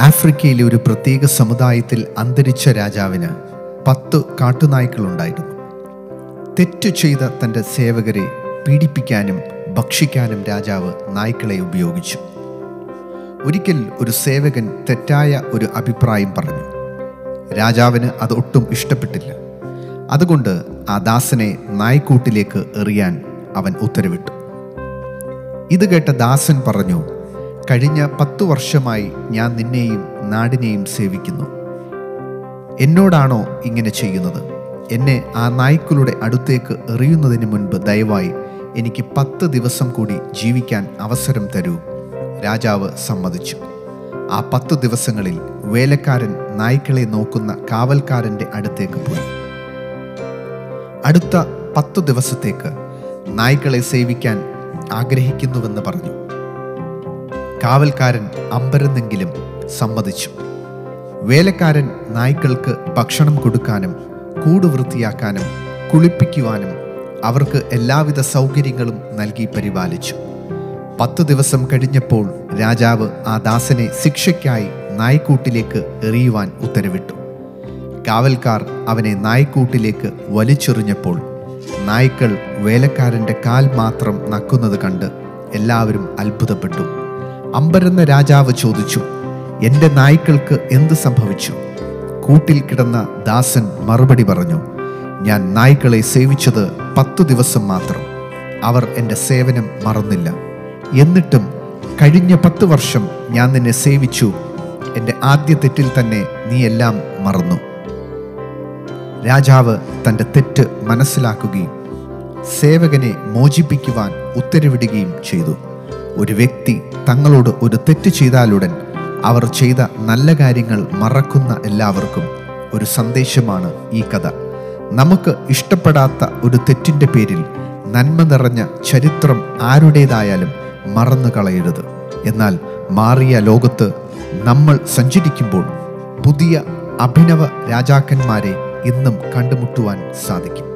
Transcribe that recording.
ആഫ്രിക്കയിലെ ഒരു പ്രത്യേക സമുദായത്തിൽ അന്തരിച്ച രാജാവിന് പത്ത് കാട്ടുനായ്ക്കളുണ്ടായിരുന്നു. തെറ്റു ചെയ്ത തന്റെ സേവകരെ പീഡിപ്പിക്കാനും ഭക്ഷിക്കാനും രാജാവ് നായ്ക്കളെ ഉപയോഗിച്ചു. ഒരിക്കൽ ഒരു സേവകൻ തെറ്റായ ഒരു അഭിപ്രായം പറഞ്ഞു. രാജാവിന് അത് ഒട്ടും ഇഷ്ടപ്പെട്ടില്ല. അതുകൊണ്ട് ആ ദാസനെ നായ്ക്കൂട്ടിലേക്ക് എറിയാൻ അവൻ ഉത്തരവിട്ടു. ഇത് കേട്ട ദാസൻ പറഞ്ഞു കഴിഞ്ഞ പത്തു വർഷമായി ഞാൻ നിന്നെയും നാടിനെയും സേവിക്കുന്നു. എന്നോടാണോ ഇങ്ങനെ ചെയ്യുന്നത്? എന്നെ ആ നായ്ക്കളുടെ അടുത്തേക്ക് എറിയുന്നതിന് മുൻപ് ദയവായി എനിക്ക് പത്ത് ദിവസം കൂടി ജീവിക്കാൻ അവസരം തരൂ രാജാവ് സമ്മതിച്ചു. ആ പത്തു ദിവസങ്ങളിൽ വേലക്കാരൻ നായ്ക്കളെ നോക്കുന്ന കാവൽക്കാരന്റെ അടുത്തേക്ക് പോയി. അടുത്ത പത്തു ദിവസത്തേക്ക് നായ്ക്കളെ സേവിക്കാൻ ആഗ്രഹിക്കുന്നുവെന്ന് പറഞ്ഞു. കാവൽക്കാരൻ അമ്പരന്നെങ്കിലും സമ്മതിച്ചു. വേലക്കാരൻ നായ്ക്കൾക്ക് ഭക്ഷണം കൊടുക്കാനും കൂട് വൃത്തിയാക്കാനും കുളിപ്പിക്കുവാനും അവർക്ക് എല്ലാവിധ സൗകര്യങ്ങളും നൽകി പരിപാലിച്ചു. പത്തു ദിവസം കഴിഞ്ഞപ്പോൾ രാജാവ് ആ ദാസനെ ശിക്ഷയ്ക്കായി നായ്ക്കൂട്ടിലേക്ക് എറിയുവാൻ ഉത്തരവിട്ടു. കാവൽക്കാർ അവനെ നായ്ക്കൂട്ടിലേക്ക് വലിച്ചെറിഞ്ഞപ്പോൾ നായ്ക്കൾ വേലക്കാരന്റെ കാൽ മാത്രം നക്കുന്നത് കണ്ട് എല്ലാവരും അത്ഭുതപ്പെട്ടു. അമ്പരന്ന രാജാവ് ചോദിച്ചു എന്റെ നായ്ക്കൾക്ക് എന്ത് സംഭവിച്ചു? കൂട്ടിൽ കിടന്ന ദാസൻ മറുപടി പറഞ്ഞു ഞാൻ നായ്ക്കളെ സേവിച്ചത് പത്തു ദിവസം മാത്രം. അവർ എന്റെ സേവനം മറന്നില്ല. എന്നിട്ടും കഴിഞ്ഞ പത്ത് വർഷം ഞാൻ നിന്നെ സേവിച്ചു. എന്റെ ആദ്യ തെറ്റിൽ തന്നെ നീ എല്ലാം മറന്നു. രാജാവ് തന്റെ തെറ്റ് മനസ്സിലാക്കുകയും സേവകനെ മോചിപ്പിക്കുവാൻ ഉത്തരവിടുകയും ചെയ്തു. ഒരു വ്യക്തി തങ്ങളോട് ഒരു തെറ്റ് ചെയ്താലുടൻ അവർ ചെയ്ത നല്ല കാര്യങ്ങൾ മറക്കുന്ന എല്ലാവർക്കും ഒരു സന്ദേശമാണ് ഈ കഥ. നമുക്ക് ഇഷ്ടപ്പെടാത്ത ഒരു തെറ്റിന്റെ പേരിൽ നന്മ നിറഞ്ഞ ചരിത്രം ആരുടേതായാലും മറന്നു കളയരുത്. എന്നാൽ മാറിയ ലോകത്ത് നമ്മൾ സഞ്ചരിക്കുമ്പോൾ പുതിയ അഭിനവ രാജാക്കന്മാരെ ഇന്നും കണ്ടുമുട്ടുവാൻ സാധിക്കും.